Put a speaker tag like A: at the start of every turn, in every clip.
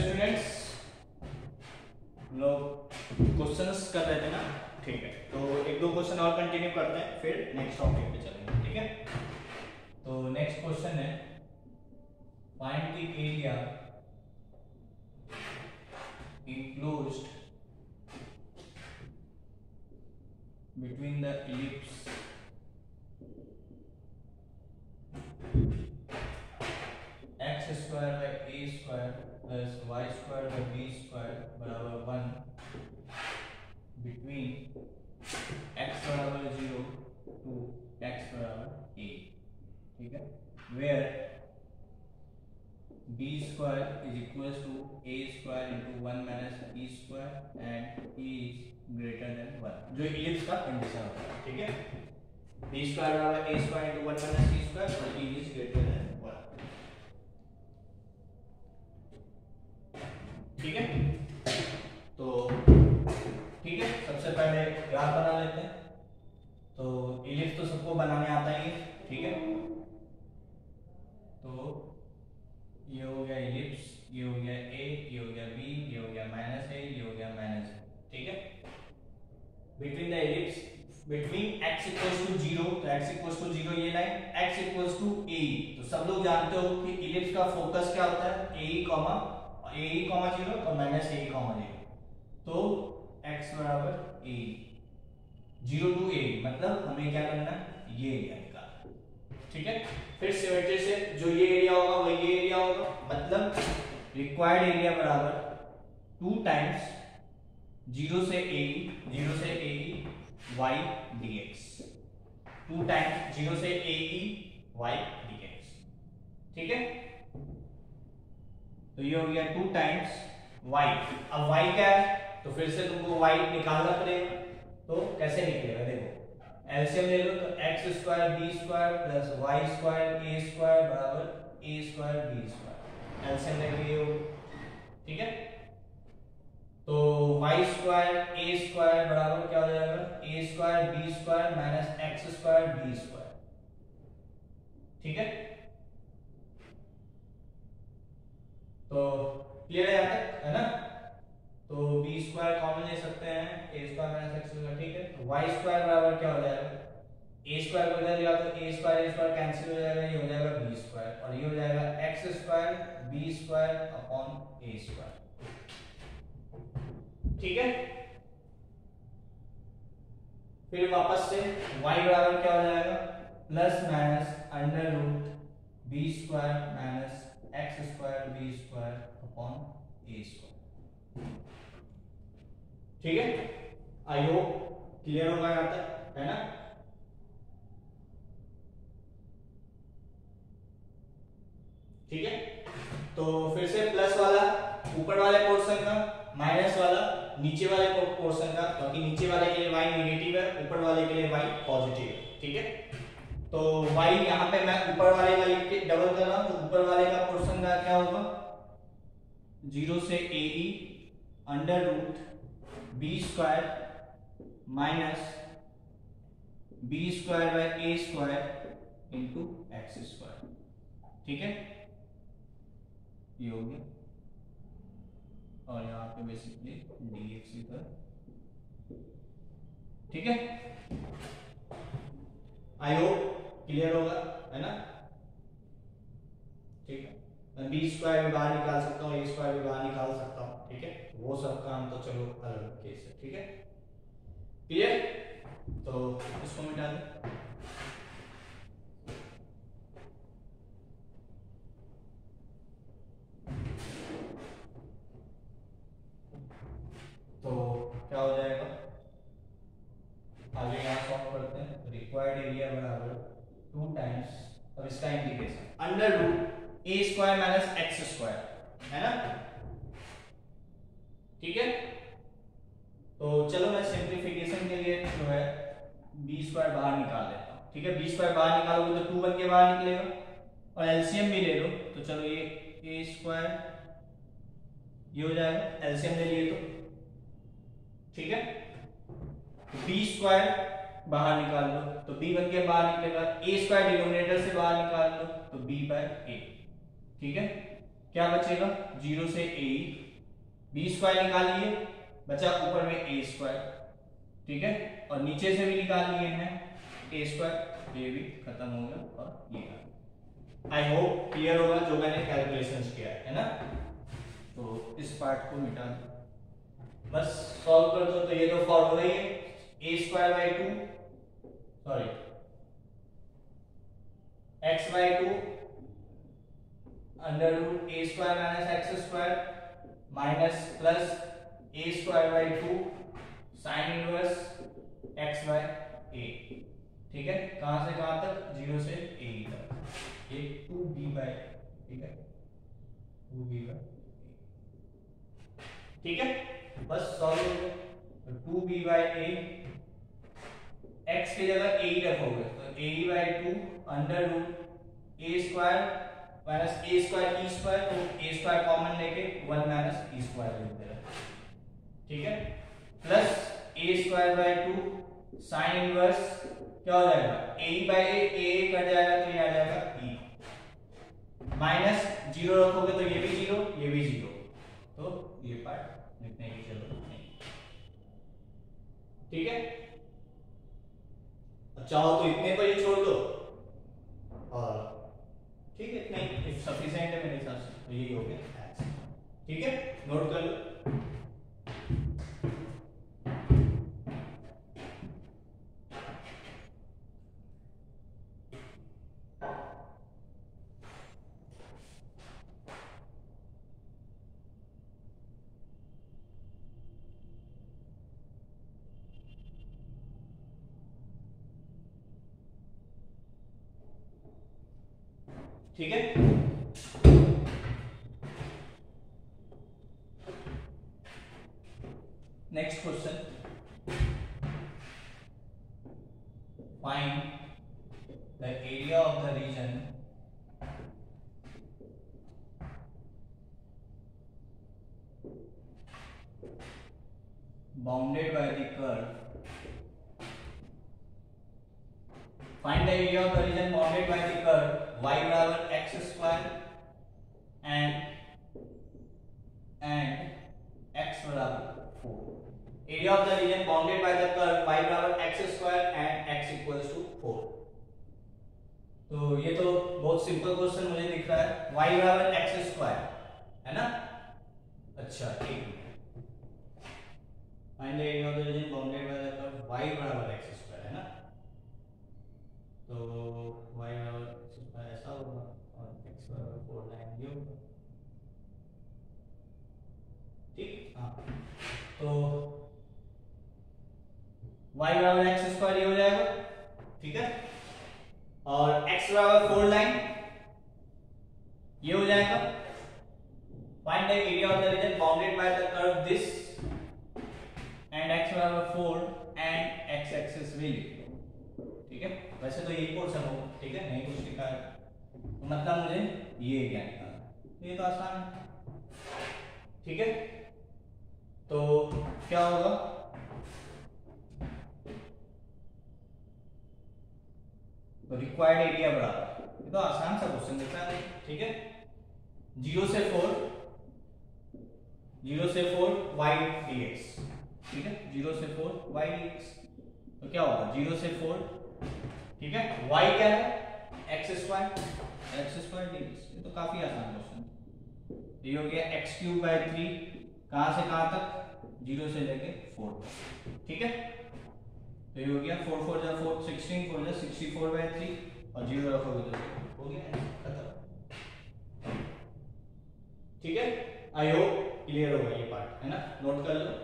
A: Students लोग questions कर रहे थे ना? ठीक है। तो एक दो क्वेश्चन और कंटिन्यू करते हैं, फिर नेक्स्ट टॉपिक पे चलेंगे, ठीक है? तो नेक्स्ट क्वेश्चन है find the area enclosed between the ellipse x square by a square plus y square by b square बराबर वन between x बराबर ज़ीरो to x बराबर a ठीक है where b square is equals to a square into 1 minus e square and e is greater than 1 जो ellipse का condition होता है ठीक है? b square बराबर a square into 1 minus e square और e is greater than 1 ठीक है? तो ठीक है, सबसे पहले ग्राफ बना लेते हैं। तो इलिप्स तो सबको बनाने आता ही है, ठीक है? तो ये हो गया इलिप्स ये हो गया ए ये हो गया बी ये हो गया माइनस ए ये हो गया माइनस ठीक है? Between the ellipse between x equals to 0 तो x इक्वल्स टू 0 ये line x equals to a. तो सब लोग जानते हो कि इलिप्स का फोकस क्या होता है? a कॉमा a कॉमा 0 और माइनस a कॉमा 0 तो x बराबर a. 0 टू a मतलब हमें क्या करना है? ये एरिया निकालना ठीक है? फिर सिमेट्री से जो ये एरिया होगा, वही ये एरिया होगा। मतलब रिक्वायर्ड एरिया बराबर टू टाइम्स ज़ीरो से ए ज़ीरो से a y d x two times zero से ए वाई डी एक्स ठीक है? तो ये हो गया टू टाइम्स वाई अब वाई क्या है? तो फिर से तुमको वाई निकालना पड़ेगा तो कैसे निकलेगा? देखो एलसीएम ले लो तो x square b square plus y square a square बराबर a square b square LCM लेके ये हो। ठीक है? तो वाई स्क्वायर ए स्क्वायर बराबर क्या हो जाएगा? A square b square minus x square b square ठीक है? तो क्लियर है यहाँ तक? है ना? तो बी स्क्वायर कॉमन ले सकते हैं। A square minus x square ठीक है? तो वाई स्क्वायर बराबर क्या हो जाएगा? ए स्क्वायर को इधर लिया तो a square a square cancel हो जाएगा, ये हो जाएगा बी स्क्वायर और ये हो जाएगा x square b square upon a square ठीक है? फिर वापस से y बराबर क्या हो जाएगा? Plus minus under root b square minus x square b square upon a square ठीक है? आई होप क्लियर होगा यहाँ तक, है ना? ठीक है? तो फिर से प्लस वाला, ऊपर वाले पोर्शन का माइनस वाला, नीचे वाले पोर्शन का, क्योंकि नीचे वाले के लिए y नेगेटिव है, ऊपर वाले के लिए y पॉजिटिव है, ठीक है? तो y यहाँ पे मैं ऊपर वाले का लिख के डबल कर रहा हूँ तो ऊपर वाले का पोर्शन का क्या होगा? ज़ीरो से a under root b square minus b square by a square into x square ठीक है? ये हो गया। और यहाँ पे बेसिकली डी एक्स इधर ठीक है? आई होप क्लियर होगा, है ना? ठीक है। बी स्क्वायर भी बाहर निकाल सकता हूँ ए स्क्वायर भी बाहर निकाल सकता हूँ, ठीक है? वो सब काम तो चलो अलग केस है, ठीक है? क्लियर तो इसको मिटा दें। Under root a square minus x square है ना? ठीक है? तो चलो मैं सिंप्लीफिकेशन के लिए जो है बी स्क्वायर बाहर निकाल लेता हूँ। ठीक है? बी स्क्वायर बाहर निकालोगे तो टू बन के बाहर निकलेगा। और एलसीएम भी ले लो। तो चलो ये ए स्क्वायर ये हो जाएगा। एलसीएम ले लिए तो। ठीक है? बी स्क्वायर बाहर निकाल तो बी बन के बाहर निकलेगा, ए स्क्वायर डिनोमिनेटर से बाहर निकाल लो तो बी बाय ए। ठीक है? क्या बचेगा? ज़ीरो से ए। बी स्क्वायर निकाल लिए, बचा ऊपर में ए स्क्वायर। ठीक है? और नीचे से भी निकाल लिए हैं। ए स्क्वायर, ये भी खत्म हो गया और ये आई होप क्लियर होगा जो मैंने कैलकुलेशन किया है ना? तो इस पार्ट को मिटा दो। बस सॉल्व कर दो तो ये तो फॉर्मूला ही है। A square by two sorry x by two under root a square minus x square minus plus a square by two sine inverse x by a ठीक है? कहाँ से कहाँ तक? ज़ीरो से ए तक। ये टू बी बाय ठीक है? टू बी बाय ठीक है? बस solve to b by a x की जगह ए ही रखोगे तो a by two under root a square minus a square e square तो ए स्क्वायर कॉमन लेके वन माइनस ई स्क्वायर लिख दे ठीक है? Plus a square by two sine inverse क्या हो जाएगा? ए बाय ए ए कट जाएगा तो ये आ जाएगा ई माइनस ज़ीरो रखोगे तो ये भी ज़ीरो ये भी ज़ीरो तो ये पार्ट लिखने की ज़रूरत नहीं। ठीक है? चाहो तो इतने पर ही छोड़ दो। और ठीक है नहीं सफिशियंट है मेरे हिसाब से तो यही हो गया। ठीक है नोट कर लो। ठीक है? Next question find the area of the region bounded by the curve Find the area of the region bounded by the curve y बराबर x square and and x बराबर 4. Area of the region bounded by the curve y बराबर x square and x equals to 4. तो ये तो बहुत simple question मुझे दिख रहा है y बराबर x स्क्वायर है ना अच्छा ठीक है find the area of the region bounded by the curve y बराबर x स्क्वायर है ना तो y बराबर ऐसा होगा और x बराबर फोर लाइन ये होगा ठीक हाँ तो y बराबर x स्क्वायर ये हो जाएगा ठीक है और x बराबर फोर लाइन ये हो जाएगा find the area of the region bounded by the curve this and x बराबर फोर x एक्सिस लो ठीक है? वैसे तो यही पोर्शन हो, ठीक है? नहीं कुछ लिखा है। तो मतलब मुझे ये क्या निकालना ये तो आसान है। ठीक है? तो क्या होगा? तो रिक्वायर्ड एरिया बराबर। ये तो आसान सा क्वेश्चन दिख रहा है, ठीक है? ज़ीरो से फोर, ज़ीरो से फोर वाई डी एक्स ठीक है? ज़ीरो से फोर वाई डी एक्स तो क्या होगा? ज़ीरो से फोर, ठीक है? Y क्या है? X square x square d तो काफ़ी आसान क्वेश्चन ये हो गया एक्स क्यूब बाय थ्री कहाँ से कहाँ तक? ज़ीरो से लेके फोर तक। ठीक है? तो ये हो गया फोर फोर जा फोर सिक्सटीन फोर जा सिक्सटी फोर बाय थ्री और ज़ीरो रखोगे तो हो गया खत्म। ठीक है? आई होप क्लियर होगा ये पार्ट है ना? नोट कर लो।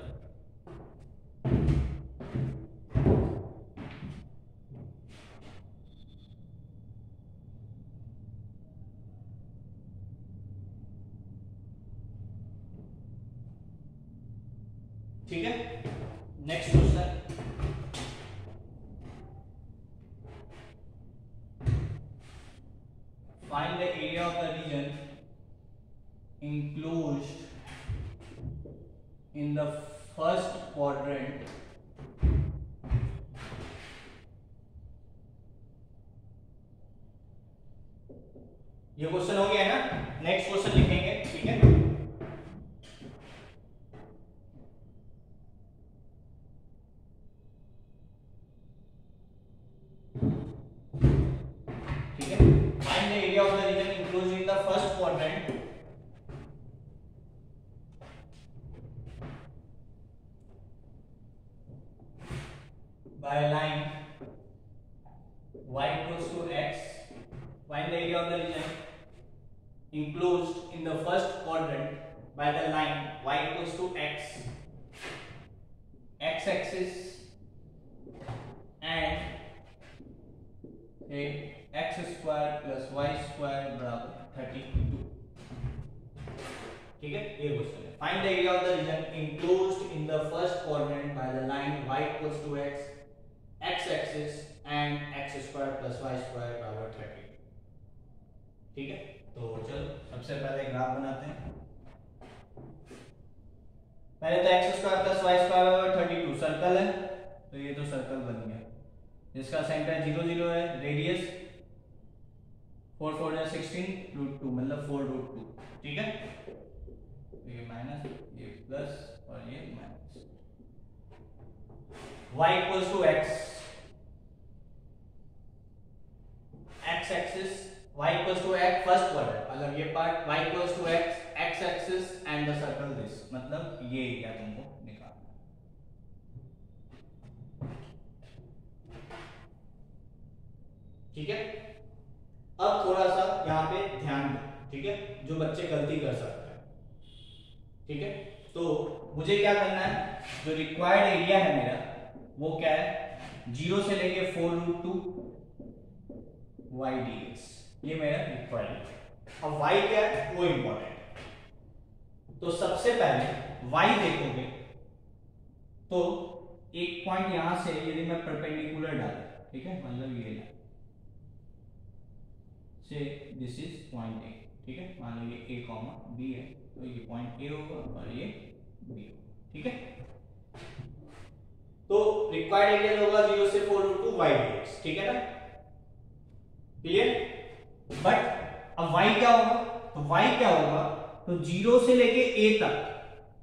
A: Next question find the area of the region enclose in the first quadrant ये क्वेश्चन हो square plus y square thirty two circle है तो ये तो सर्कल बन गया। जिसका सेंटर ज़ीरो ज़ीरो है रेडियस फोर फोर या सिक्सटीन रूट टू मतलब फोर रूट टू ठीक है? तो ये माइनस ये प्लस और ये minus y equals to x x axis, y equals to x, first quadrant मतलब ये part y equals to x x axis and the circle this मतलब ये एरिया तुमको निकालना ठीक है? अब थोड़ा सा यहाँ पे ध्यान दो, ठीक है? जो बच्चे गलती कर सकते हैं। ठीक है? तो मुझे क्या करना है? जो रिक्वायर्ड एरिया है मेरा, वो क्या है? ज़ीरो से लेके four root two y d x ये मेरा रिक्वायरमेंट अब वाई क्या है? वो इंपॉर्टेंट तो सबसे पहले वाई देखोगे तो एक पॉइंट यहाँ से यदि मैं परपेंडिकुलर डाल, ठीक है? मतलब ये से दिस इज़ पॉइंट ए ठीक है? मान लो ये ए कॉमा बी है तो ये पॉइंट ए होगा और ये बी होगा, ठीक है? तो रिक्वायर्ड एरिया होगा ज़ीरो से four two y d x ठीक है ना? क्लियर बट अब y क्या होगा? तो y क्या होगा? तो ज़ीरो से लेके a तक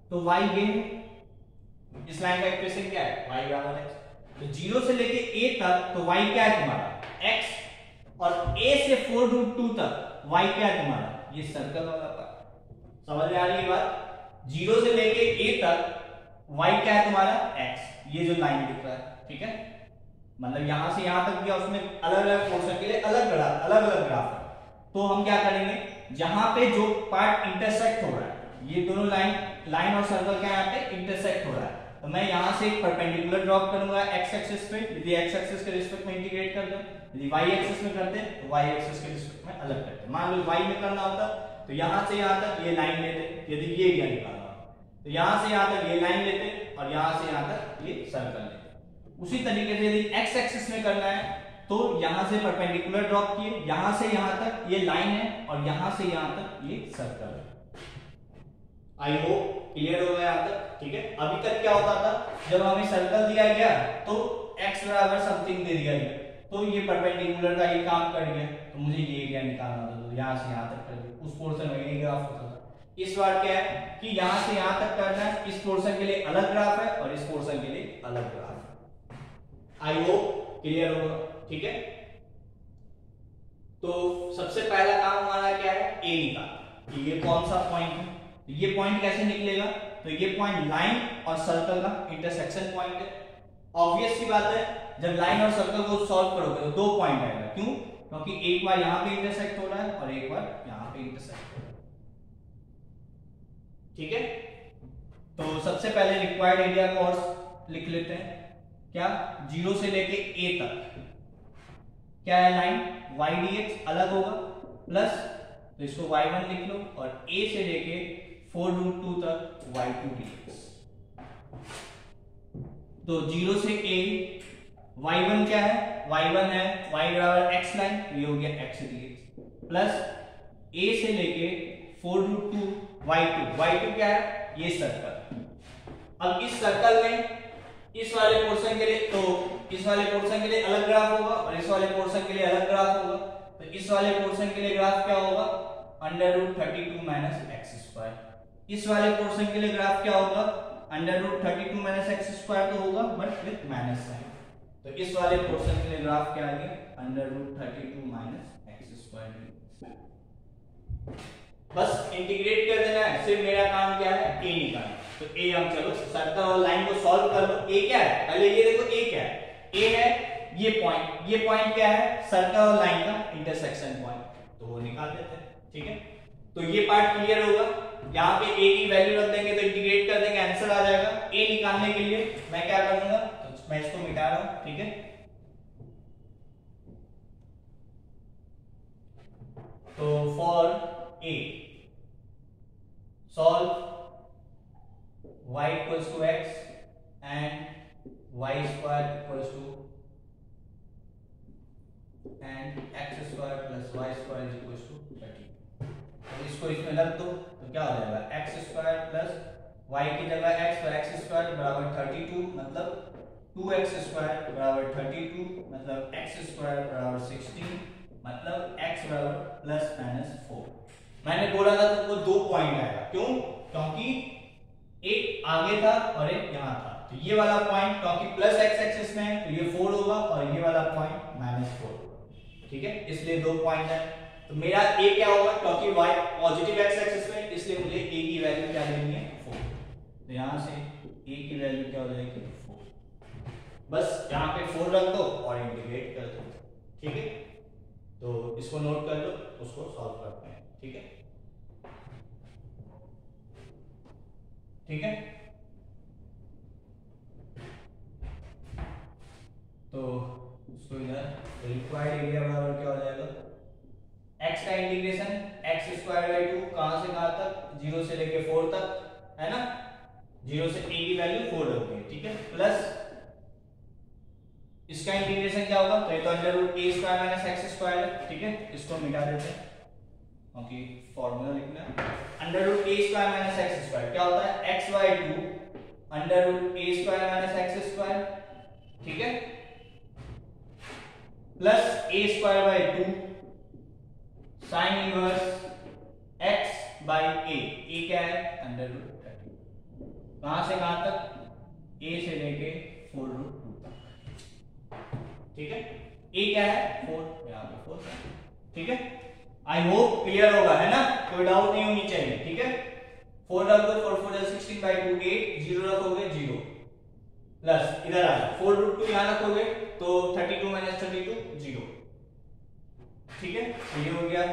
A: तो ये है। इस लाइन का एक्सप्रेशन क्या है? y बराबर x तो ज़ीरो से लेके a तक तो y क्या है तुम्हारा? x और ए से फोर रूट टू तक वाई क्या तुम्हारा? ये सर्कल वाला पार्ट समझ में आ रही बात? ज़ीरो से लेके a तक, y क्या है तुम्हारा? X ये जो लाइन दिख रहा है, ठीक है? मतलब यहाँ से यहाँ तक दिया उसमें अलग अलग पोर्शन के लिए अलग ग्राफ अलग अलग ग्राफ है। तो हम क्या करेंगे? जहाँ पे जो पार्ट इंटरसेक्ट हो रहा है, ये दोनों लाइन लाइन और सर्कल क्या यहाँ पे इंटरसेक्ट हो रहा है। तो मैं यहाँ से एक परपेंडिकुलर ड्रॉप करूँगा एक्स एक्सिस पे, यदि एक्स एक्सिस के रिस्पेक्ट में इंटीग्रेट कर दें यदि वाई एक्सिस में करते तो वाई एक्सिस के रिस्पेक्ट में अलग करते मान लो वाई में करना होता तो यहाँ से यहाँ तक ये लाइन लेते यदि ये एरिया निकालना तो यहाँ से यहाँ तक ये लाइन लेते और यहाँ से यहाँ तक ये सर्कल लेते उसी तरीके से यदि एक्स एक्सिस में करना है तो यहाँ से परपेंडिकुलर ड्रॉप किए, यहाँ से यहाँ तक ये लाइन है और यहाँ से यहाँ तक ये सर्कल है। आई होप क्लियर हो गया तक ठीक है? अभी तक क्या होता था? जब हमें सर्कल दिया गया तो एक्स बराबर समथिंग दे दिया गया। तो ये परपेंडिकुलर का ये काम कर गया तो मुझे ये एरिया निकालना था? तो यहाँ से यहाँ तक कर दिया। उस पोर्शन में ये ग्राफ होता था। इस बार क्या है कि यहाँ से यहाँ तक करना है, इस पोर्शन के लिए अलग ग्राफ है और इस पोर्शन के लिए अलग ग्राफ है। आई होप क्लियर होगा, ठीक है? तो सबसे पहला काम हमारा क्या है? ए निकाल तो ये कौन सा पॉइंट है? तो ये पॉइंट कैसे निकलेगा? तो ये पॉइंट लाइन और सर्कल का इंटरसेक्शन पॉइंट है। ऑब्वियस सी बात है, जब लाइन और सर्कल को सॉल्व करोगे तो दो पॉइंट आएगा। क्यों? क्योंकि एक बार यहाँ पे इंटरसेक्ट हो रहा है और एक बार यहाँ पे इंटरसेक्ट हो रहा है। ठीक है? तो सबसे पहले रिक्वायर्ड एरिया को और लिख लेते हैं। क्या? ज़ीरो से लेके ए तक। क्या है लाइन वाई डी एक्स अलग होगा। प्लस तो इसको वाई वन लिख लो और ए से लेके फोर रूट टू तक वाई टू डी एक्स तो ज़ीरो से ए वाई वन क्या है? वाई वन है वाई बराबर एक्स लाइन ये हो गया x d x plus a से लेके four root two y two y two क्या है? ये सर्कल अब इस सर्कल में इस वाले पोर्शन के लिए तो इस वाले पोर्शन के लिए अलग ग्राफ होगा और इस वाले पोर्शन के लिए अलग ग्राफ होगा. तो इस वाले पोर्शन के लिए ग्राफ क्या होगा? Under root thirty two minus x square इस वाले पोर्शन के लिए ग्राफ क्या होगा? Under root thirty two minus x square तो होगा बट विथ माइनस साइन तो इस वाले पोर्शन के लिए ग्राफ क्या आ गया under root thirty two minus x square बस इंटीग्रेट कर देना है। सिर्फ़ मेरा काम क्या है? ए निकालना तो ए हम चलो सरता और लाइन को सॉल्व कर लो। ए क्या है? पहले ये देखो ए क्या है? ए है ये पॉइंट ये पॉइंट क्या है? सर्कल और लाइन का इंटरसेक्शन पॉइंट तो वो निकाल देते हैं। ठीक है? तो ये पार्ट क्लियर होगा। यहाँ पे ए की वैल्यू रख देंगे तो इंटीग्रेट कर देंगे आंसर आ जाएगा। ए निकालने के लिए मैं क्या करूँगा? तो मैं इसको मिटा रहा हूँ, ठीक है? तो for a solve y equals to x and y square equals to and x square plus y square 30 तो इसको इसमें रख दो तो क्या हो जाएगा? X स्क्वायर प्लस y की जगह x तो x स्क्वायर बराबर 32 मतलब 2x स्क्वायर बराबर 32 मतलब x स्क्वायर बराबर 16 मतलब x बराबर प्लस माइनस 4 मैंने बोला था तुमको दो पॉइंट आएगा। क्यों? क्योंकि एक आगे था और एक यहाँ था। तो ये वाला पॉइंट क्योंकि प्लस एक्स एक्सिस में है तो ये फोर होगा और ये वाला पॉइंट माइनस फोर ठीक है? इसलिए दो पॉइंट है। तो मेरा ए क्या होगा? क्योंकि वाई पॉजिटिव एक्स एक्सिस में, इसलिए मुझे ए की वैल्यू क्या लेनी है? फोर तो यहाँ से ए की वैल्यू क्या हो जाएगी? फोर बस यहाँ पे फोर रख दो और इंटीग्रेट कर दो। ठीक है? तो इसको नोट कर लो उसको सॉल्व करते हैं। ठीक है? ठीक है तो इसको इधर रिक्वायर्ड एरिया बराबर क्या हो जाएगा x का integration x square by two कहाँ से कहाँ तक ज़ीरो से लेके फोर तक है ना ज़ीरो से a की वैल्यू फोर रखते हैं ठीक है प्लस इसका इंटीग्रेशन क्या होगा तो ये तो under root a square minus x square है ठीक है इसको मिटा देते हैं क्योंकि फॉर्मूला लिखना है under root a square minus x square क्या होता है x by two under root a square minus x square ठीक है plus a square by two sine inverse x by a a क्या है अंडर रूट थर्टी कहाँ से कहाँ तक ए से लेके फोर रूट टू तक ठीक है ए क्या है फोर यहाँ पे फोर ठीक है आई होप क्लियर होगा है ना कोई डाउट नहीं होनी चाहिए ठीक है फोर रखो four four sixteen by two eight zero रखोगे ज़ीरो प्लस इधर आ फोर रूट टू यहाँ रखोगे तो thirty two minus thirty two zero ठीक है तो ये हो गया।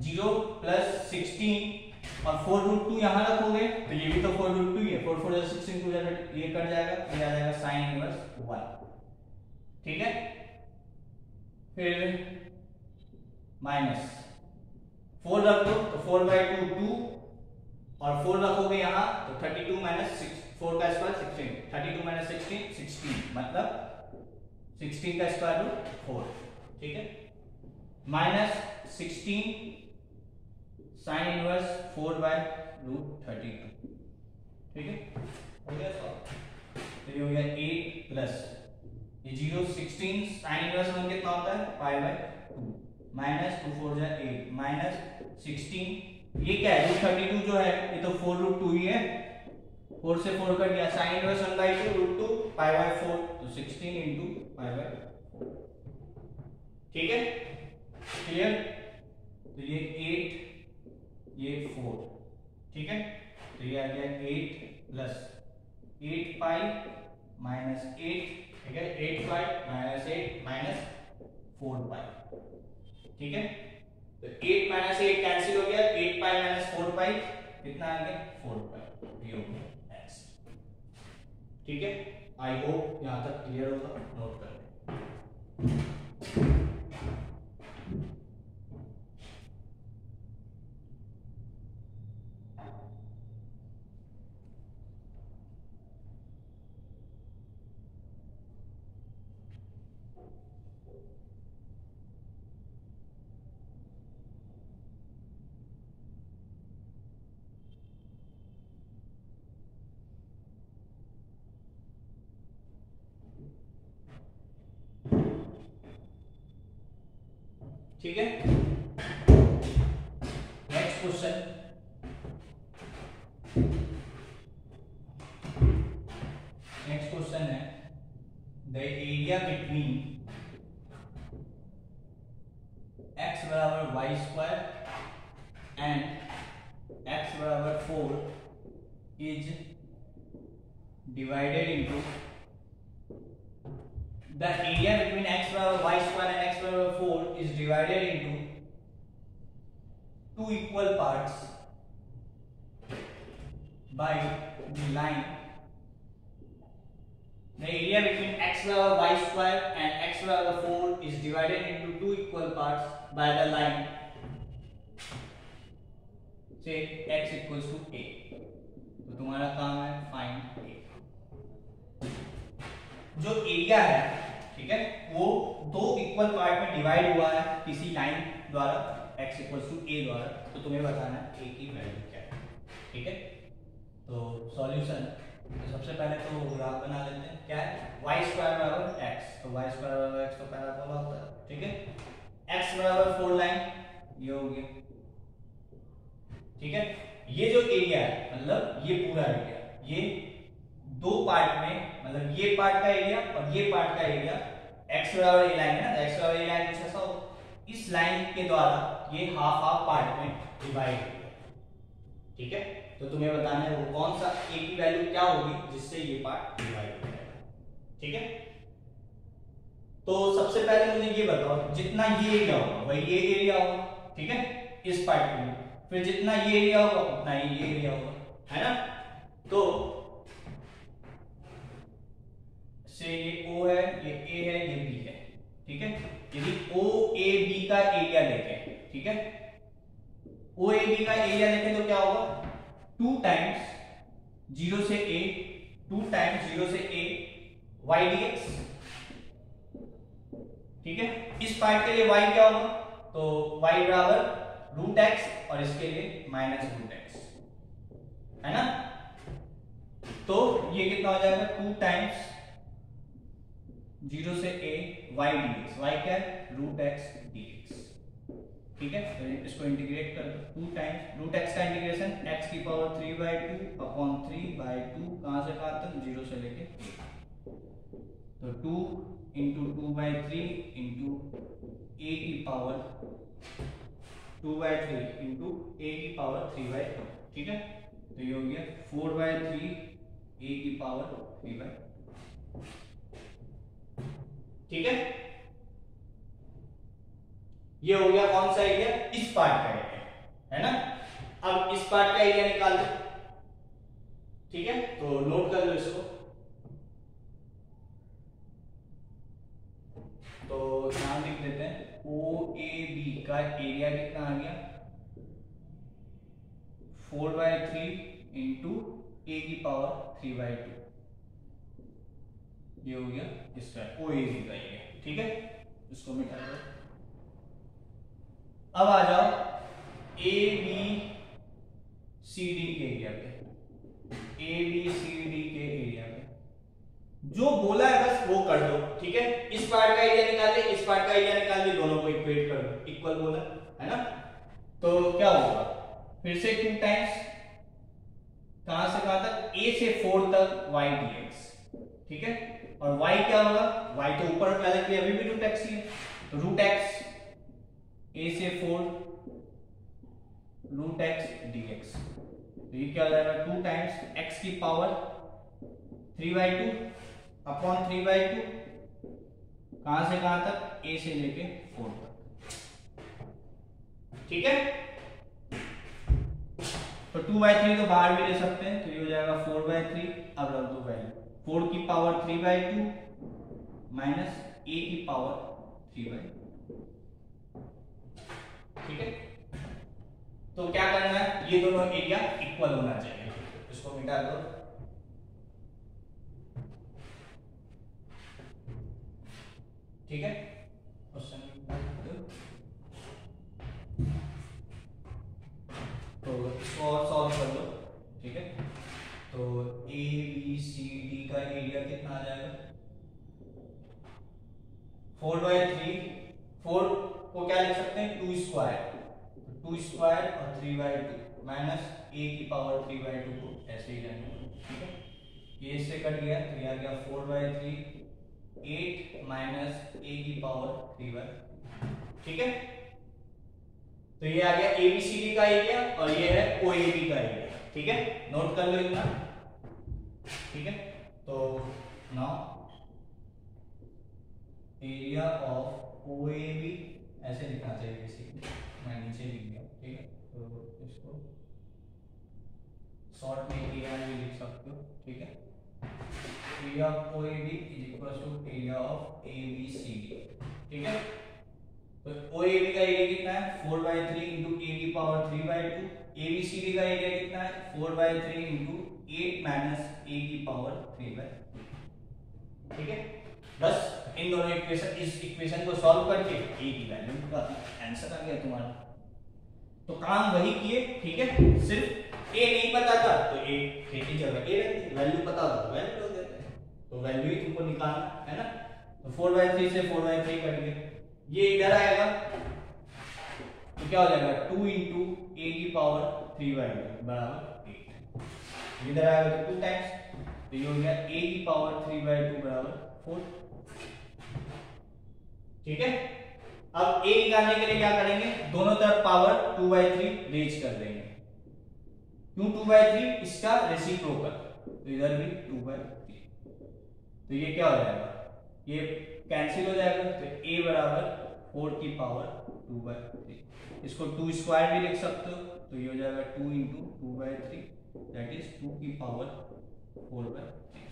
A: ज़ीरो प्लस सिक्सटीन और फोर रूट टू यहाँ रखोगे तो ये भी तो फोर रूट टू ही है। फोर फोर सिक्सटीन टू ये कट जाएगा, ये आ जाएगा साइन इनवर्स वन। ठीक है? फिर माइनस फोर रख दो तो फोर बाई टू टू और फोर रखोगे यहाँ तो thirty two minus six, four का square sixteen. Thirty two minus sixteen sixteen मतलब सिक्सटीन का स्क्वायर रूट फोर। ठीक है? Minus sixteen sine inverse four by root thirty two ठीक है? हो गया सॉल्व तो ये हो गया एट प्लस ये zero sixteen sine inverse one कितना होता है? Five by two minus two four जा एट माइनस सिक्सटीन ये क्या है? रूट थर्टी टू जो है, ये तो फोर रूट टू ही है। फोर से फोर कट गया sine inverse one by two root two five by four तो सिक्सटीन इंटू फाइव बाई ठीक है? क्लियर तो ये एट ये फोर ठीक है? तो ये आ गया eight plus eight five minus eight ठीक है? Eight five minus eight minus four five ठीक है? तो एट माइनस एट कैंसिल हो गया. Eight pi minus four pi कितना आ गया? फोर पाई ये हो गया. एक्स ठीक है? आई होप यहाँ तक क्लियर होगा. नोट कर ठीक है? नेक्स्ट क्वेश्चन नेक्स्ट क्वेश्चन है द एरिया बिटवीन x बराबर वाई स्क्वायर एंड x बराबर four is divided into the area between x बराबर y square and x बराबर 4 is divided into two equal parts by the line the area between x बराबर y square and x बराबर 4 is divided into two equal parts by the line say x equals to a तो तुम्हारा काम है find a जो area है ठीक है वो दो इक्वल पार्ट में डिवाइड हुआ है किसी लाइन द्वारा x इक्वल्स टू ए द्वारा तो तुम्हें बताना है a की वैल्यू क्या है, ठीक है? तो सॉल्यूशन तो सबसे पहले तो ग्राफ बना लेते हैं। क्या है? Y स्क्वायर बराबर x तो y स्क्वायर बराबर x तो पैराबोला होता है ठीक है? X बराबर 4 लाइन ये हो गया। ठीक है? ये जो एरिया है मतलब ये पूरा एरिया ये दो पार्ट में मतलब ये पार्ट का एरिया और ये पार्ट का एरिया x बराबर ए लाइन है ना x बराबर ए लाइन कुछ ऐसा हो इस लाइन के द्वारा ये हाफ़ हाफ़ पार्ट में डिवाइड ठीक है? तो तुम्हें बताना है वो कौन सा ए की वैल्यू क्या होगी जिससे ये पार्ट डिवाइड हो जाएगा। ठीक है? तो सबसे पहले मुझे ये बताओ, जितना ये एरिया होगा, वही ये एरिया होगा, ठीक है? इस पार्ट में फिर जितना ये एरिया होगा, उतना ही ये एरिया होगा, है ना? तो से ये O है, ये A है, ये B है, ठीक है? यदि O A B का एरिया देखें ठीक है? O A B का एरिया देखें तो क्या होगा? टू टाइम्स ज़ीरो से ए टू टाइम्स ज़ीरो से A, y dx ठीक है? इस पार्ट के लिए y क्या होगा? तो y बराबर रूट एक्स और इसके लिए माइनस रूट एक्स है ना? तो ये कितना हो जाएगा? टू टाइम्स ज़ीरो से a y d x y क्या है? रूट एक्स डी एक्स ठीक है? तो इसको इंटीग्रेट कर टू टाइम्स रूट एक्स का इंटीग्रेशन एक्स की power three by two upon three by two कहाँ से कहाँ तक? ज़ीरो से लेके। तो two into two by three into a की power two by three into a की पावर थ्री बाई टू ठीक है? तो ये हो गया फोर बाई थ्री ए की पावर थ्री बाई ठीक है? ये हो गया कौन सा एरिया इस पार्ट का एरिया है ना? अब इस पार्ट का एरिया निकाल दो। ठीक है? तो नोट कर लो इसको। तो यहाँ लिख देते हैं ओ ए बी का एरिया कितना आ गया? Four by three into a की पावर थ्री बाय टू ये हो गया इसका ओ ए बी का एरिया ठीक है? इसको मिटा दो। अब आ जाओ। ए बी सी डी के एरिया पे। ए बी सी डी के एरिया पे। जो बोला है बस वो कर दो, ठीक है? इस पार्ट का एरिया निकाल दे इस पार्ट का एरिया निकाल दे दोनों को इक्वेट कर दो। इक्वल बोला, है ना? तो क्या होगा? फिर से टू टाइम्स कहाँ से कहाँ तक? ए से फोर तक वाई डी एक्स ठीक है? और y क्या होगा? y तो ऊपर पहले के अभी भी रूट एक्स ही है। तो रूट एक्स ए से four root x d x तो ये क्या हो जाएगा? टू टाइम्स एक्स की power three by two upon three by two कहाँ से कहाँ तक? ए से लेके फोर तक. ठीक है? तो टू बाई थ्री तो बाहर भी ले सकते हैं। तो ये हो जाएगा फोर बाई थ्री अब रख दो वैल्यू फोर की power three by two minus a की पावर थ्री बाई ठीक है? तो क्या करना है? ये दोनों एरिया इक्वल होना चाहिए। इसको मिटा दो। ठीक है? क्वेश्चन तो इसको और सॉल्व कर दो। ठीक है? तो ए बी सी डी का एरिया कितना आ जाएगा? फोर बाय थ्री फोर को क्या लिख सकते हैं? Two square. टू स्क्वायर और three by two. Minus a की पावर थ्री बाई टू को ऐसे ही रहने ठीक है? ये इससे कट गया. तो ये आ गया four by three. Eight minus a की पावर थ्री बाई ठीक है? तो ये आ गया एबीसीडी का एरिया और ये है ओएबी का एरिया ठीक है? नोट कर लो इतना, ठीक है? तो नाउ एरिया ऑफ़ ओएबी ऐसे लिखना चाहिए बेसिकली मैं नीचे लिख दिया, ठीक है? तो इसको शॉर्ट में एरिया भी लिख सकते हो, ठीक है? Area of OAB is equal to area of ABCD ठीक है? तो ओ ए बी का एरिया कितना है? Four by three into a की power three by two A B C D का एरिया कितना है? Four by three into eight minus a की पावर थ्री बाई ठीक है? बस इन दोनों इक्वेशन इस इक्वेशन को सॉल्व करके ए की वैल्यू का आंसर आ गया तुम्हारा। तो काम वही किए, ठीक है? सिर्फ़ ए नहीं पता था तो ए ए की जगह ए रख वैल्यू पता तो वैल्यू रख देते तो वैल्यू ही तुमको निकालना, है ना? तो फोर बाई थ्री से फोर बाई थ्री कट गए ये इधर आएगा तो क्या हो जाएगा? टू इंटू ए की पावर थ्री बाई बराबर एट इधर आएगा तो टू टाइम्स तो ये हो गया ए की पावर थ्री बाई टू बराबर फोर ठीक है? अब ए निकालने के लिए क्या करेंगे? दोनों तरफ़ power two by three raise कर देंगे। क्यों टू बाई थ्री इसका रेसिप्रोकल तो इधर भी टू बाई थ्री तो ये क्या हो जाएगा? ये कैंसिल हो जाएगा। तो a बराबर फोर की पावर टू बाई थ्री इसको टू स्क्वायर भी लिख सकते हो। तो ये हो जाएगा two into two by three that is two की पावर फोर बाई थ्री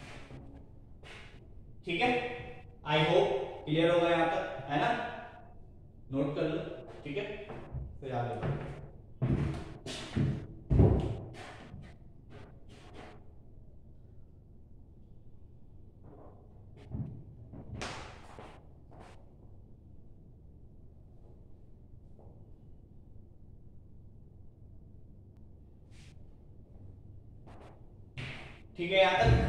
A: ठीक है? आई होप क्लियर होगा यहाँ तक, है ना? नोट कर लो, ठीक है? फिर आगे ठीक है, यहाँ तक?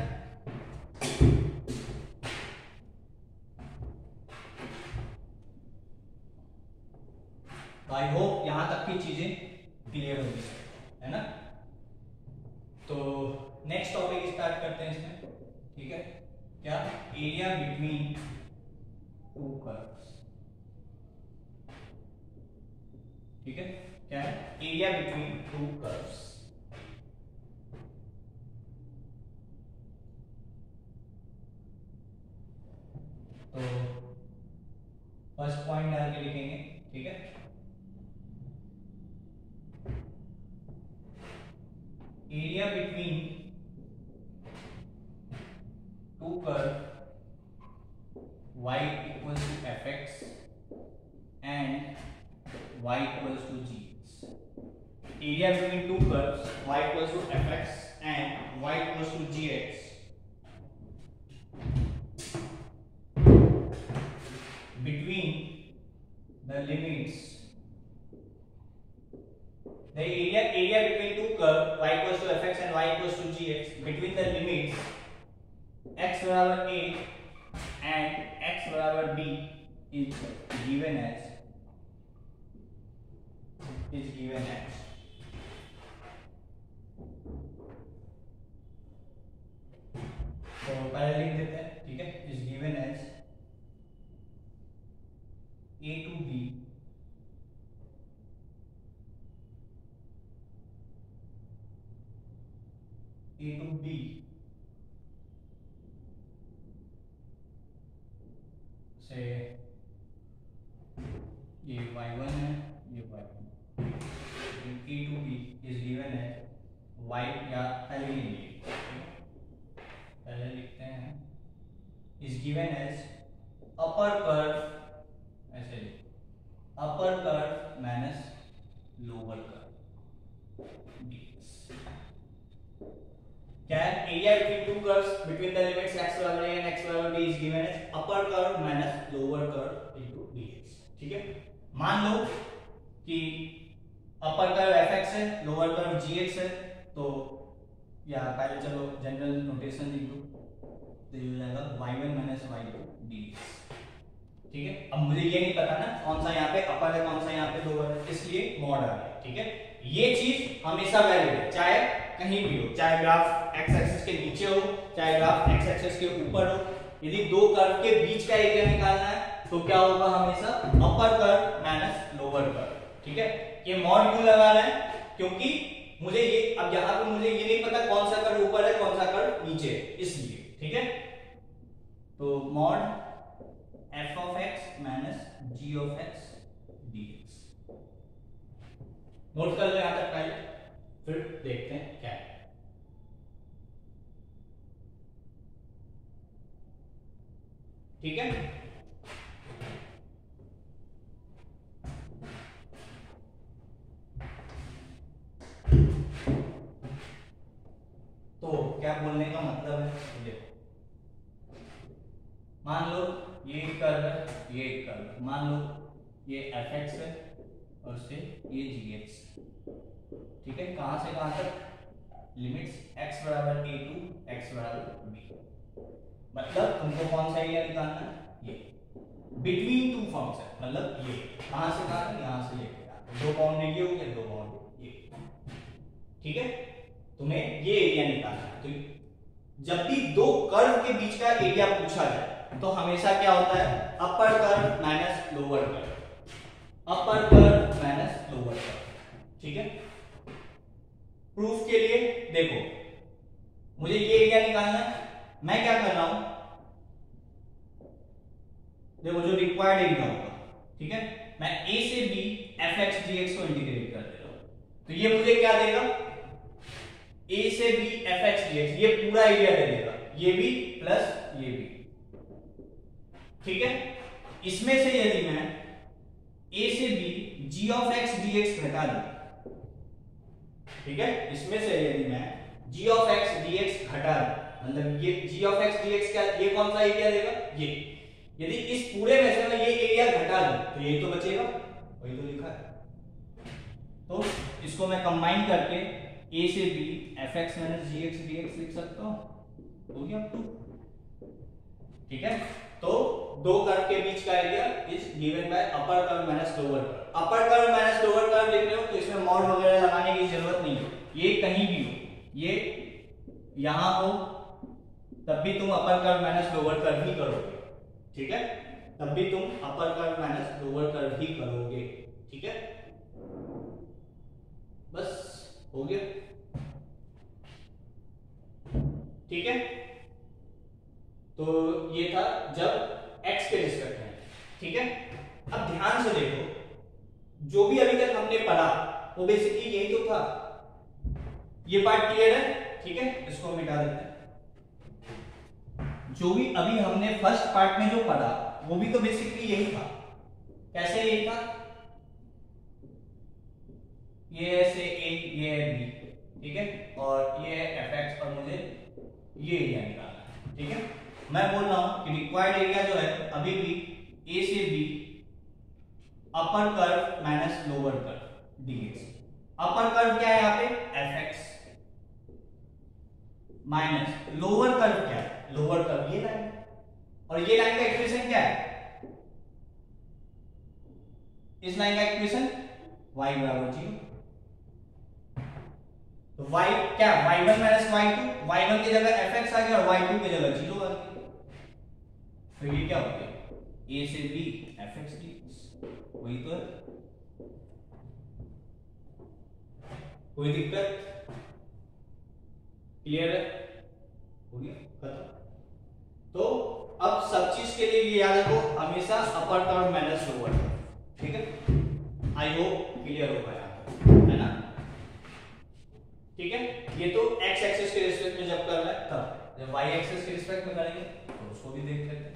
A: Area between two curve y equals to fx and y equals to g area between two curves y equals to fx and y equals to gx between the limits the area area between two curve y equals to fx and y equals to gx between the limits x बराबर a and x बराबर b is given as is given as तो पहले लिख देते हैं ठीक है is given as a to b a to b से ये y1 है ये y1 a to b is given as y या पहले ही लिखिए पहले लिखते हैं is given as upper curve ऐसे upper curve minus lower curve क्या है area between two curves between the limits x बराबर a and x बराबर b is given as upper curve minus lower curve into dx ठीक है? मान लो कि अपर कर्व fx है लोअर कर्व gx है तो या पहले चलो जनरल नोटेशन लिख दो तो ये हो जाएगा y1 y2 dx ठीक है? अब मुझे ये नहीं पता ना कौन सा यहाँ पे अपर है, कौन सा यहाँ पे लोअर है, इसलिए मॉड गया ठीक है? ये चीज़ हमेशा वैलिड है, चाहे कहीं भी हो, चाहे ग्राफ एक्स एक्सिस के नीचे हो, चाहे ग्राफ एक्स एक्सिस के ऊपर हो। यदि दो कर्व के बीच का एरिया निकालना है तो क्या होगा हमेशा? अपर कर माइनस लोअर कर ठीक है? ये मॉड क्यों लगा रहे हैं? क्योंकि मुझे ये, अब यहाँ पे मुझे ये नहीं पता कौन सा कर ऊपर है, कौन सा कर नीचे, इसलिए। ठीक है? तो mod f of x minus g of x d x note कर लो यहाँ तक पहले। फिर देखते हैं क्या है। ठीक है? तो क्या बोलने का मतलब है? देखो मान लो ये कर्व है, ये कर्व मान लो ये एफ़ एक्स है और से ये जी एक्स ठीक है? कहाँ से कहाँ तक? लिमिट्स x बराबर a टू x बराबर b मतलब तुमको कौन सा एरिया निकालना है? ये। बिटवीन टू फ़ंक्शन मतलब ये। कहाँ से कहाँ तक? यहाँ से लेके। दो बाउंड ये हो गया दो बाउंड ये। ठीक है? तुम्हें ये एरिया निकालना है। तो जब भी दो कर्व के बीच का एरिया पूछा जाए तो हमेशा क्या होता है? Upper curve minus lower curve upper curve minus lower curve ठीक है? प्रूफ के लिए देखो। मुझे ये एरिया निकालना है। मैं क्या कर रहा हूँ? देखो, जो रिक्वायर्ड एरिया होगा। ठीक है? मैं ए से b f x d x को इंटीग्रेट कर दे रहा हूँ। तो ये मुझे क्या देगा? ए से b f x d x ये पूरा एरिया दे देगा। ये भी प्लस ये भी ठीक है? इसमें से यदि मैं ए से b g of x d x घटा दू, ठीक है? इसमें से यदि मैं g of x d x घटा दू मतलब ये g of x d x क्या, ये कौन सा एरिया देगा? ये। यदि इस पूरे में से मैं ये एरिया घटा दू तो ये तो बचेगा। वही तो लिखा है। तो इसको मैं कंबाइन करके ए से b f x minus g x d x लिख सकता हूँ? हो गया ठीक है? तो दो कर्व के बीच का area is given by upper curve minus lower curve upper curve minus lower curve लिख रहे हो तो इसमें मॉड वगैरह लगाने की ज़रूरत नहीं है। ये कहीं भी हो। ये यहाँ हो, तब भी तुम upper curve minus lower curve ही करोगे। ठीक है? तब भी तुम upper curve minus lower curve ही करोगे। ठीक है? बस। हो गया? ठीक है? तो ये था जब x के रिस्पेक्ट में ठीक है? अब ध्यान से देखो, जो भी अभी तक हमने पढ़ा, वो बेसिकली यही तो था। ये पार्ट क्लियर है? ठीक है? इसको हम मिटा देते हैं। जो भी अभी हमने फ़र्स्ट पार्ट में जो पढ़ा, वो भी तो बेसिकली यही था। कैसे यही था? ये ऐसे ए ये बी ठीक है? और ये एफ़ एक्स और मुझे ये एरिया निकालना है, ठीक है? मैं बोल रहा हूँ कि रिक्वायर्ड एरिया जो है, अभी भी ए से b upper curve minus lower curve dx upper curve क्या है यहाँ पे? F x minus lower curve क्या है? लोअर कर्व ये लाइन और ये लाइन का इक्वेशन क्या है? इस लाइन का इक्वेशन y बराबर ज़ीरो। Y, क्या y1 one minus y two y one की जगह एफ़ एक्स आ गया और y2 की जगह ज़ीरो आ गया। तो ये क्या हो गया? A से b एफ़ एक्स डी वही तो कोई दिक्कत? क्लियर है? हो गया? खत्म। तो अब सब चीज़ के लिए ये याद रखो, हमेशा अपर टर्म माइनस लोअर ठीक है? आई होप क्लियर है ना ठीक है? ये तो x एक्सिस के रिस्पेक्ट में जब कर रहा है, तब। जब y एक्सिस के रिस्पेक्ट में करेंगे तो उसको भी देख लेते हैं।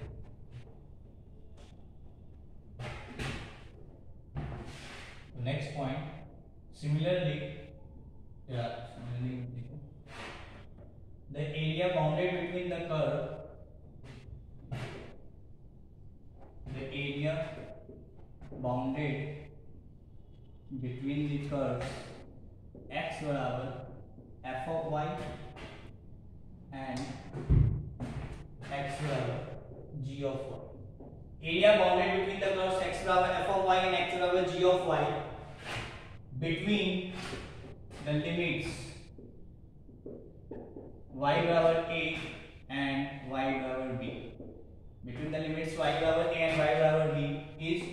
A: नेक्स्ट पॉइंट सिमिलरली या सिमिलरली देखो। The area bounded between the curve, the area bounded between the curves, x बराबर f of y and x बराबर g of y area bounded between the curves x बराबर f of y and x बराबर g of y between the limits y बराबर a and y बराबर b between the limits y बराबर a and y बराबर b is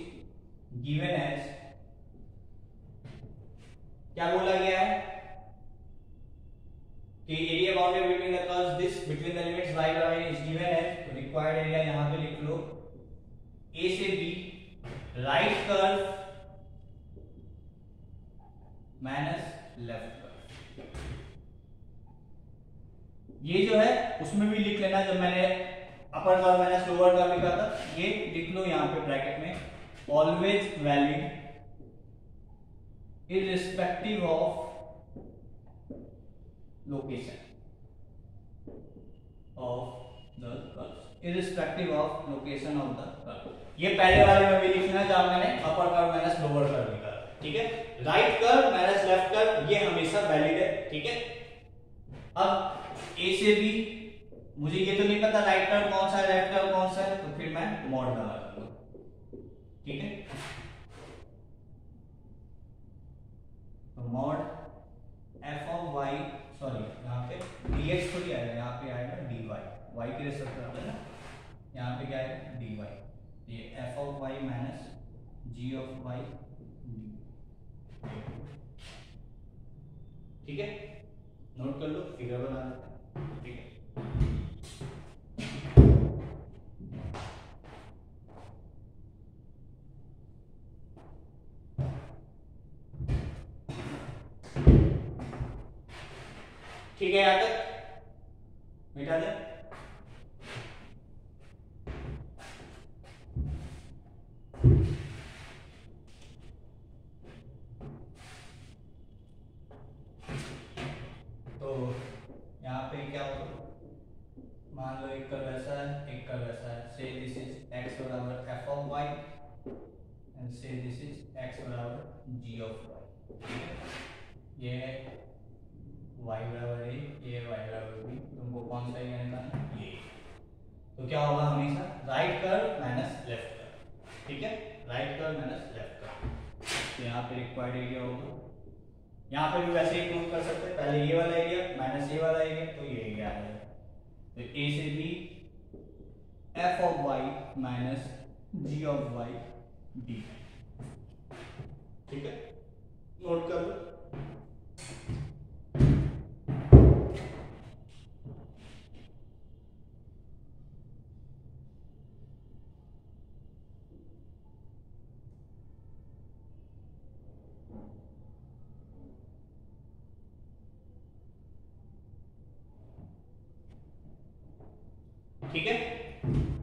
A: given as क्या बोला गया है कि area bounded between the curves this between the limits y बराबर इज़ गिवन एज तो रिक्वायर्ड एरिया यहाँ पे लिख लो। ए से b right curve minus left curve ये जो है, उसमें भी लिख लेना जब मैंने upper curve minus lower curve लिखा था, ये लिख लो यहाँ पे ब्रैकेट में। Always valid irrespective of location of the curve irrespective of location of the curve. ये पहले वाले में भी लिखना जहाँ मैंने upper curve minus lower curve लिखा ठीक है? Right curve minus left curve ये हमेशा वैलिड है, ठीक है? अब ए से बी मुझे ये तो नहीं पता राइट कर्व कौन सा है लेफ़्ट कर्व कौन सा है तो फिर मैं मॉड लगा दूँगा, ठीक है? तो mod f of y sorry यहाँ पे डी एक्स थोड़ी आएगा, यहाँ पे आएगा डी वाई वाई के रेस्पेक्ट में ना? यहाँ पे क्या आएगा? डी वाई ये f of y minus g of y ठीक है? नोट कर लो फिगर बना लेते हैं। ठीक है? ठीक है यहाँ तक? मिटा दे। तो यहाँ पे क्या होगा मान लो एक है एक है। से दिस इज़ x बराबर f of y and say this is x बराबर g ऑफ़ y ये है y बराबर a ये y बराबर b तुमको कौन सा निकालना है? ये। तो क्या होगा हमेशा? Right curve minus left curve ठीक है? Right curve minus left curve तो यहाँ पे रिक्वायर्ड एरिया होगा। यहाँ पे भी वैसे ही नोट कर सकते हैं। पहले ये वाला एरिया माइनस ये वाला एरिया तो ये एरिया जाएगा तो ए से b f of y minus g of y d ठीक है? नोट कर लो। ठीक है?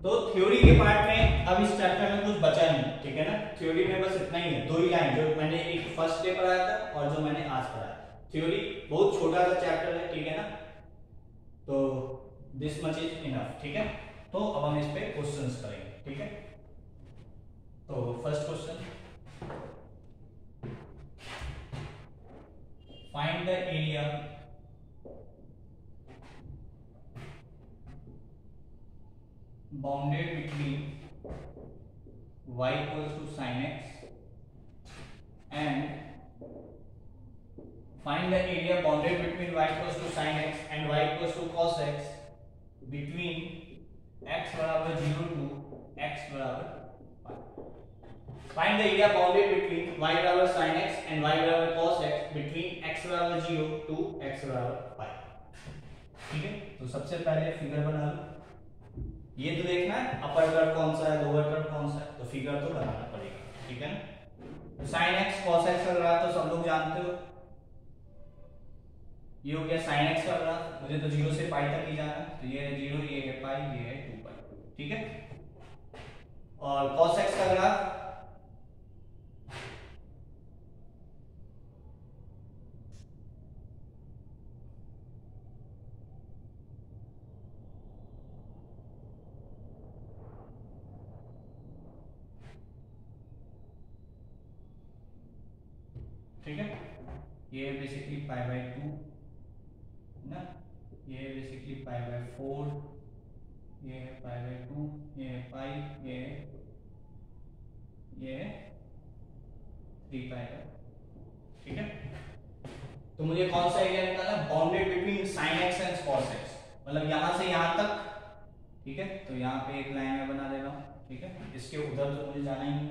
A: तो थ्योरी के पार्ट में अब इस चैप्टर में कुछ बचा नहीं, ठीक है ना? थ्योरी में बस इतना ही है, दो ही लाइन जो मैंने एक फ़र्स्ट डे पढ़ाया था और जो मैंने आज पढ़ाया थ्योरी बहुत छोटा सा चैप्टर है, ठीक है ना? तो दिस मच इज़ इनफ ठीक है? तो अब हम इस पे क्वेश्चंस करेंगे, ठीक है? तो first question find the area bounded between y equals to sin x and find the area bounded between y equals to sin x and y equals to cos x between x बराबर zero to x बराबर find the area bounded between y बराबर sin x and y बराबर cos x between x बराबर zero to x बराबर पाई ठीक है तो सबसे पहले फिगर बना लो ये तो देखना है अपर कर्व कौन सा है लोअर कर्व कौन सा है तो फिगर तो बनाना पड़ेगा, ठीक है ना? तो एक्स कॉस एक्स x रहा तो सब लोग जानते हो। ये हो गया साइन एक्स कर रहा मुझे तो ज़ीरो से पाई तक ही जाना तो ये है ज़ीरो ये है पाई ये है टू पाई ठीक है? और कॉस एक्स का ग्राफ ठीक है ये बेसिकली पाई बाय टू ना? ये बेसिकली पाई बाय फोर ये है पाई बाय टू ये है पाई ये है ये है थ्री पाई का ठीक है? तो मुझे कौन सा एरिया निकालना bounded between sine x and cos x मतलब यहाँ से यहाँ तक, ठीक है? तो यहाँ पे एक लाइन में बना दे रहा हूँ ठीक है? इसके उधर तो मुझे जाना ही नहीं।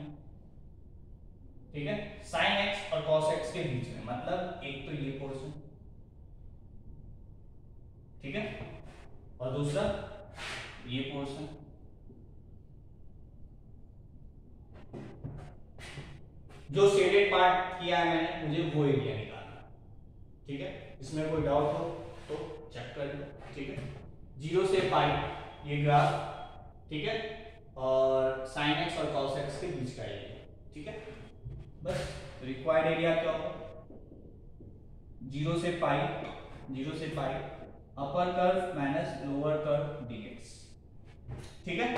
A: ठीक है? साइन एक्स और कॉस एक्स के बीच में मतलब एक तो ये पोर्शन ठीक है? और दूसरा, ये पोर्शन जो शेडेड पार्ट किया है मैंने, मुझे वो एरिया निकालना ठीक है? इसमें कोई डाउट हो तो चेक कर लो, ठीक है? ज़ीरो से पाई ये ग्राफ ठीक है? और साइन एक्स और कॉस एक्स के बीच का एरिया ठीक है? बस रिक्वायर्ड एरिया क्या होगा ज़ीरो से पाई ज़ीरो से pi upper curve minus lower curve dx ठीक है?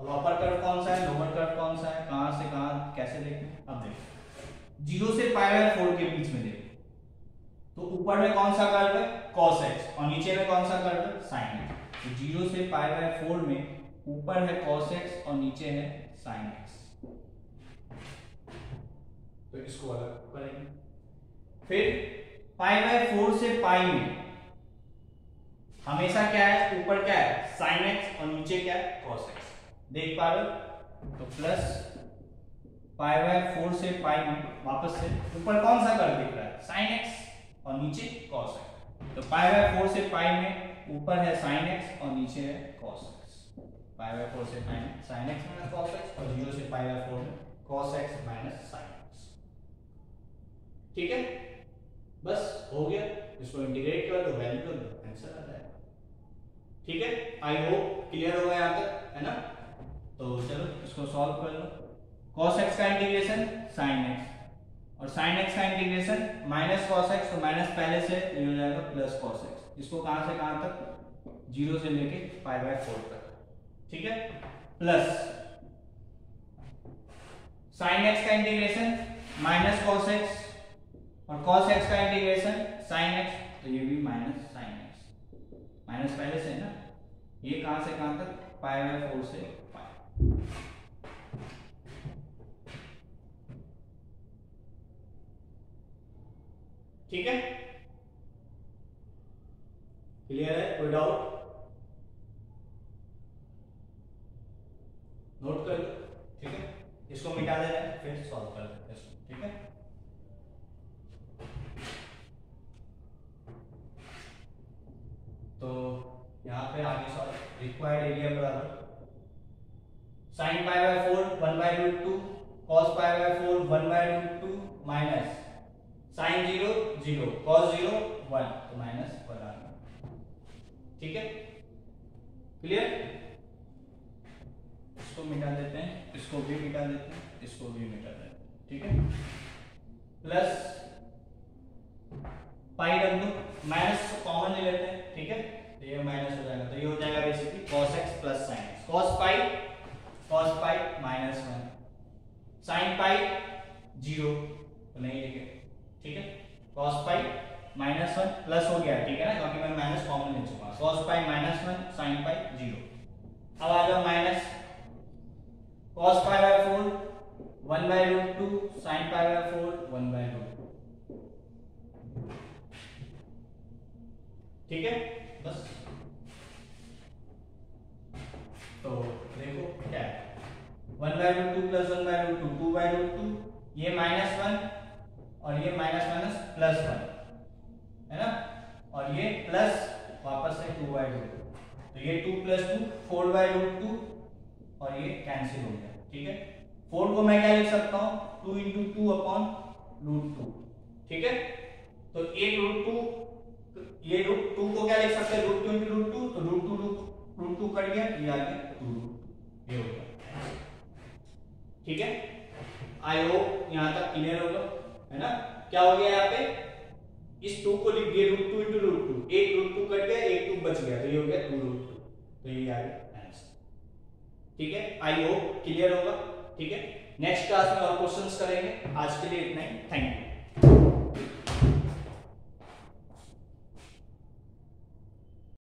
A: अब अपर कर्व कौन सा है? लोअर कर्व कौन सा है? कहाँ से कहाँ, कैसे देखें अब देखो ज़ीरो से पाई बाय फोर के बीच में देखो तो ऊपर में कौन सा कर्व है? cos x और नीचे में कौन सा कर्व है? sin x तो ज़ीरो से पाई बाय फोर में ऊपर है cos x और नीचे है sin x तो इसको अलग करेंगे। फिर पाई बाय फोर से पाई में हमेशा क्या है? ऊपर क्या है? साइन एक्स और नीचे क्या है? cos x देख पा रहे हो? तो प्लस पाई बाय फोर से पाई में वापस से ऊपर कौन सा कर्व दिख रहा है? sin x और नीचे cos x तो पाई बाय फोर से पाई में ऊपर है sin x और नीचे है cos x pi by four से पाई में sin x माइनस cos x और ज़ीरो से पाई बाय फोर में cos x माइनस x ठीक है? बस हो गया। इसको इंटीग्रेट कर दो वैल्यू कर दो। आंसर आ जाएगा ठीक है? आई होप क्लियर होगा यहाँ तक, है ना? तो चलो, इसको सॉल्व कर लो। Cos x का इंटीग्रेशन sin x और sin x का इंटीग्रेशन माइनस cos x तो माइनस पहले से ये हो जाएगा प्लस cos x इसको कहाँ से, कहाँ तक? ज़ीरो से लेके पाई बाय फोर तक। ठीक है? प्लस sin x का इंटीग्रेशन माइनस cos x और cos x का इंटीग्रेशन sin x तो ये भी माइनस sin x. माइनस पहले से ना? ये कहाँ से, कहाँ तक? पाई बाय से पाई ठीक है? क्लियर है? कोई डाउट नोट कर लो ठीक है? इसको मिटा देना है, फिर सॉल्व कर देते हैं। ठीक है? तो यहाँ पे आगे सॉल्व रिक्वायर्ड एरिया बराबर sine pi by four one by root two cos pi by four one by root two minus sine zero zero cos zero one तो माइनस वन आ गया। ठीक है? क्लियर इसको मिटा देते हैं, इसको भी मिटा देते हैं, इसको भी मिटा देते हैं। ठीक है? प्लस पाई रख दो। माइनस कॉमन ले लेते हैं, ठीक है? तो ये माइनस हो जाएगा। तो ये हो जाएगा basically cos x plus x cos pi cos pi minus one sin pi zero तो नहीं लिखे। ठीक है? cos pi minus one plus हो गया, ठीक है ना? क्योंकि मैं माइनस कॉमन ले चुका cos pi minus one sin pi zero अब आ जाओ minus cos pi by four one by root two sine pi by four one by root two ठीक है? बस। तो देखो, क्या one by root two plus one by root two two by root two ये माइनस वन और ये minus minus plus one है ना? और ये प्लस वापस से टू बाई रूट तो ये two plus two four by root two और ये कैंसिल हो गया, ठीक है? फोर को मैं क्या लिख सकता हूँ? Two into two upon root two ठीक है? तो एक रूट टू ये रूट टू को क्या लिख सकते हैं? Root two into root two तो root two root root two cut गया ये आ गया टू ये हो गया। ठीक है? आई होप यहाँ तक क्लियर होगा है ना? क्या हो गया यहाँ पे? इस टू को लिख दिए root two into root two एक रूट टू कट गया, एक टू बच गया तो ये हो गया टू रूट टू तो ये आ गया ठीक है? आई होप क्लियर होगा। ठीक है? नेक्स्ट क्लास में और क्वेश्चंस करेंगे। आज के लिए इतना ही। Thank you